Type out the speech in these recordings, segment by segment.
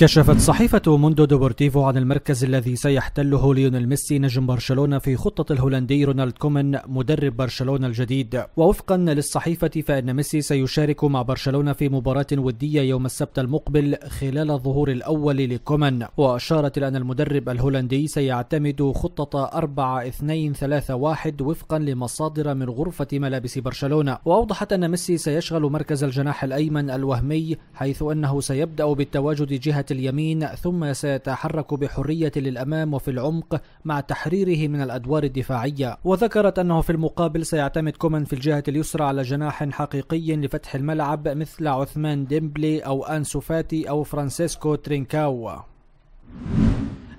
كشفت صحيفة موندو دوبورتيفو عن المركز الذي سيحتله ليونيل ميسي نجم برشلونة في خطة الهولندي رونالد كومان مدرب برشلونة الجديد. ووفقا للصحيفة فإن ميسي سيشارك مع برشلونة في مباراة ودية يوم السبت المقبل خلال الظهور الأول لكومان وأشارت إلى أن المدرب الهولندي سيعتمد خطة 4 2 3 1 وفقا لمصادر من غرفة ملابس برشلونة. وأوضحت أن ميسي سيشغل مركز الجناح الأيمن الوهمي حيث أنه سيبدأ بالتواجد جهة اليمين ثم سيتحرك بحرية للأمام وفي العمق مع تحريره من الأدوار الدفاعية. وذكرت أنه في المقابل سيعتمد كومان في الجهة اليسرى على جناح حقيقي لفتح الملعب مثل عثمان ديمبلي أو أنسو فاتي أو فرانسيسكو ترينكاو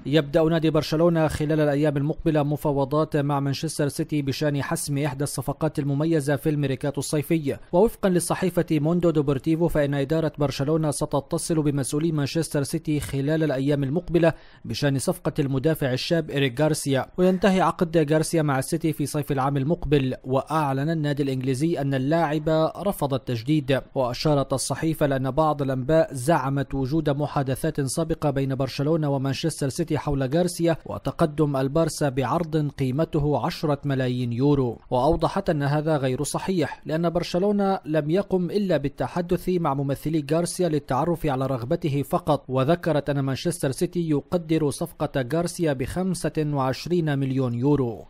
يبدأ نادي برشلونة خلال الأيام المقبلة مفاوضات مع مانشستر سيتي بشأن حسم إحدى الصفقات المميزة في الميركاتو الصيفي. ووفقا للصحيفة موندو دوبورتيفو فإن إدارة برشلونة ستتصل بمسؤولي مانشستر سيتي خلال الأيام المقبلة بشأن صفقة المدافع الشاب إريك غارسيا. وينتهي عقد غارسيا مع السيتي في صيف العام المقبل وأعلن النادي الإنجليزي أن اللاعب رفض التجديد. وأشارت الصحيفة لأن بعض الأنباء زعمت وجود محادثات سابقة بين برشلونة ومانشستر سيتي حول غارسيا وتقدم البارسا بعرض قيمته 10 ملايين يورو. وأوضحت أن هذا غير صحيح لأن برشلونة لم يقم إلا بالتحدث مع ممثلي غارسيا للتعرف على رغبته فقط. وذكرت أن مانشستر سيتي يقدر صفقة غارسيا ب 25 مليون يورو.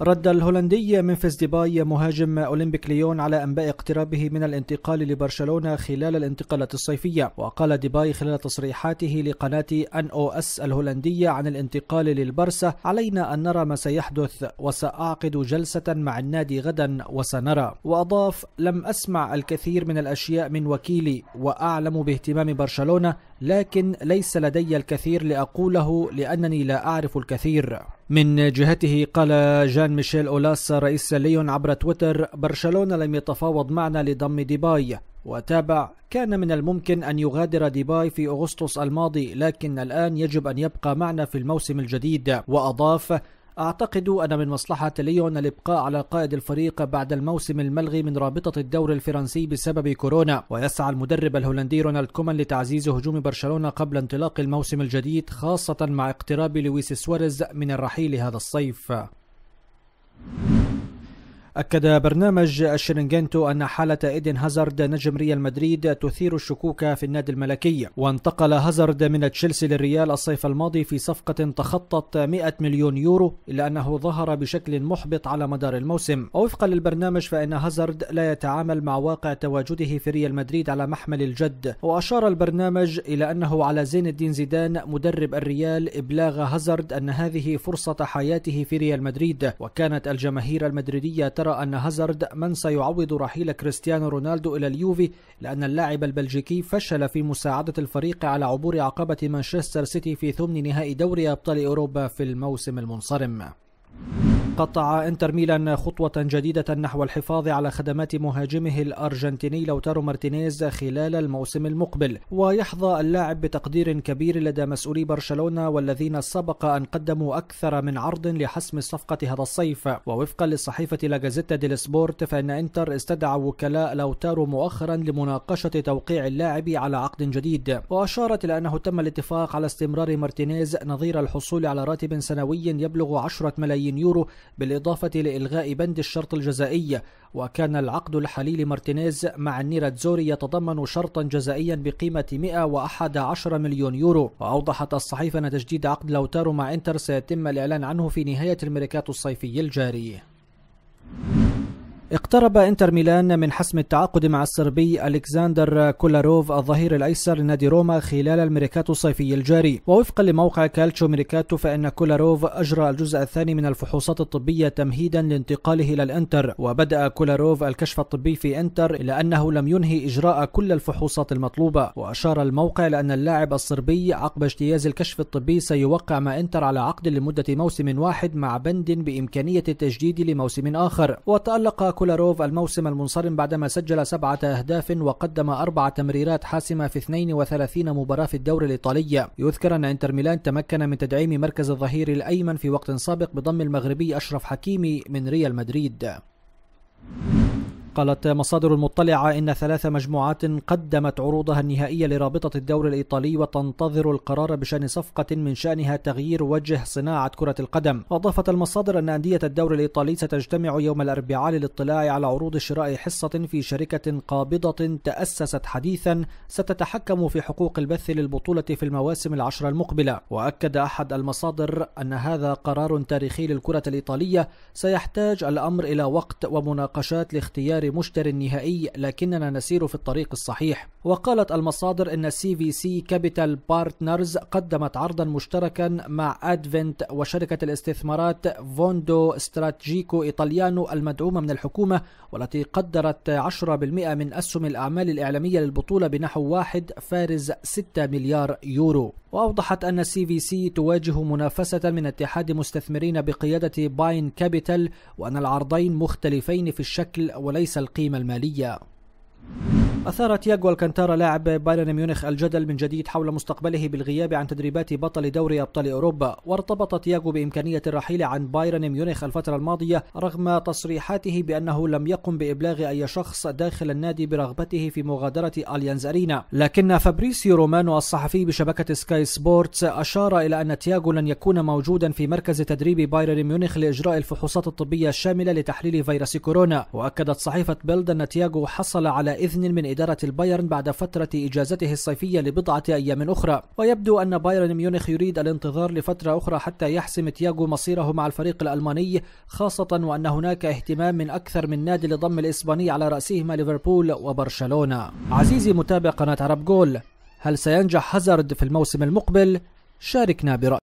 رد الهولندي ممفيس ديباي مهاجم أولمبيك ليون على أنباء اقترابه من الانتقال لبرشلونة خلال الانتقالات الصيفية. وقال ديباي خلال تصريحاته لقناة NOS الهولندية عن الانتقال للبرسا علينا أن نرى ما سيحدث وسأعقد جلسة مع النادي غدا وسنرى. وأضاف لم أسمع الكثير من الأشياء من وكيلي وأعلم باهتمام برشلونة لكن ليس لدي الكثير لأقوله لأنني لا أعرف الكثير. من جهته قال جان ميشيل أولاس رئيس ليون عبر تويتر برشلونة لم يتفاوض معنا لضم ديباي. وتابع كان من الممكن أن يغادر ديباي في أغسطس الماضي لكن الآن يجب أن يبقى معنا في الموسم الجديد. وأضاف أعتقد أن من مصلحة ليون الإبقاء على قائد الفريق بعد الموسم الملغي من رابطة الدوري الفرنسي بسبب كورونا. ويسعى المدرب الهولندي رونالد كومان لتعزيز هجوم برشلونة قبل انطلاق الموسم الجديد خاصة مع اقتراب لويس سواريز من الرحيل هذا الصيف. أكد برنامج الشيرنجيتو أن حالة إيدن هازارد نجم ريال مدريد تثير الشكوك في النادي الملكي. وانتقل هازارد من تشيلسي للريال الصيف الماضي في صفقة تخطت 100 مليون يورو إلا أنه ظهر بشكل محبط على مدار الموسم. ووفقا للبرنامج فإن هازارد لا يتعامل مع واقع تواجده في ريال مدريد على محمل الجد. وأشار البرنامج إلى أنه على زين الدين زيدان مدرب الريال إبلاغ هازارد أن هذه فرصة حياته في ريال مدريد. وكانت الجماهير المدريدية ترى أن هازارد من سيعوض رحيل كريستيانو رونالدو إلى اليوفي لأن اللاعب البلجيكي فشل في مساعدة الفريق على عبور عقبة مانشستر سيتي في ثمن نهائي دوري أبطال أوروبا في الموسم المنصرم. قطع انتر ميلان خطوة جديدة نحو الحفاظ على خدمات مهاجمه الأرجنتيني لوتارو مارتينيز خلال الموسم المقبل. ويحظى اللاعب بتقدير كبير لدى مسؤولي برشلونة والذين سبق أن قدموا أكثر من عرض لحسم الصفقة هذا الصيف. ووفقا للصحيفة لاجازيتا ديل سبورت فإن إنتر استدعى وكلاء لوتارو مؤخرا لمناقشة توقيع اللاعب على عقد جديد. وأشارت إلى أنه تم الاتفاق على استمرار مارتينيز نظير الحصول على راتب سنوي يبلغ 10 ملايين يورو بالإضافة لإلغاء بند الشرط الجزائي وكان العقد الحالي لمارتينيز مع النيراتزوري يتضمن شرطا جزائيا بقيمة 111 مليون يورو. وأوضحت الصحيفة أن تجديد عقد لوتارو مع إنتر سيتم الإعلان عنه في نهاية الميركاتو الصيفي الجاري. اقترب انتر ميلان من حسم التعاقد مع الصربي الكسندر كولاروف الظهير الأيسر لنادي روما خلال الميركاتو الصيفي الجاري. ووفقا لموقع كالتشو ميركاتو فإن كولاروف أجرى الجزء الثاني من الفحوصات الطبية تمهيدا لانتقاله إلى الإنتر. وبدأ كولاروف الكشف الطبي في إنتر الا انه لم ينهي إجراء كل الفحوصات المطلوبة. وأشار الموقع لأن اللاعب الصربي عقب اجتياز الكشف الطبي سيوقع مع إنتر على عقد لمدة موسم واحد مع بند بإمكانية التجديد لموسم آخر. وتألق كولاروف الموسم المنصرم بعدما سجل سبعة أهداف وقدم أربع تمريرات حاسمة في 32 مباراة في الدوري الإيطالي. يذكر أن إنتر ميلان تمكن من تدعيم مركز الظهير الأيمن في وقت سابق بضم المغربي أشرف حكيمي من ريال مدريد. قالت مصادر مطلعة إن ثلاث مجموعات قدمت عروضها النهائية لرابطة الدوري الإيطالي وتنتظر القرار بشأن صفقة من شأنها تغيير وجه صناعة كرة القدم. وأضافت المصادر أن أندية الدوري الإيطالي ستجتمع يوم الأربعاء للاطلاع على عروض شراء حصة في شركة قابضة تأسست حديثا ستتحكم في حقوق البث للبطولة في المواسم العشر المقبلة. وأكد أحد المصادر أن هذا قرار تاريخي للكرة الإيطالية. سيحتاج الأمر إلى وقت ومناقشات لاختيار مشتري نهائي لكننا نسير في الطريق الصحيح. وقالت المصادر أن سي في سي كابيتال بارتنرز قدمت عرضا مشتركا مع أدفنت وشركة الاستثمارات فوندو استراتيجيكو إيطاليانو المدعومة من الحكومة والتي قدرت 10% من أسهم الأعمال الإعلامية للبطولة بنحو واحد فاصل 6 مليار يورو. وأوضحت أن سي في سي تواجه منافسة من اتحاد مستثمرين بقيادة باين كابيتال وأن العرضين مختلفين في الشكل وليس القيمة المالية. أثار تياغو الكانتارا لاعب بايرن ميونخ الجدل من جديد حول مستقبله بالغياب عن تدريبات بطل دوري أبطال أوروبا وارتبط تياغو بإمكانية الرحيل عن بايرن ميونخ الفترة الماضية رغم تصريحاته بأنه لم يقم بإبلاغ أي شخص داخل النادي برغبته في مغادرة أليانز أرينا. لكن فابريسيو رومانو الصحفي بشبكة سكاي سبورتس أشار إلى أن تياغو لن يكون موجودا في مركز تدريب بايرن ميونخ لإجراء الفحوصات الطبية الشاملة لتحليل فيروس كورونا. وأكدت صحيفة بيلد أن تياغو حصل على إذن من إدارة البايرن بعد فترة إجازته الصيفية لبضعة أيام أخرى. ويبدو أن بايرن ميونخ يريد الانتظار لفترة أخرى حتى يحسم تياغو مصيره مع الفريق الألماني خاصة وأن هناك اهتمام من أكثر من نادي لضم الإسباني على رأسهما ليفربول وبرشلونة. عزيزي متابع قناة عرب جول. هل سينجح هازارد في الموسم المقبل؟ شاركنا برأيك.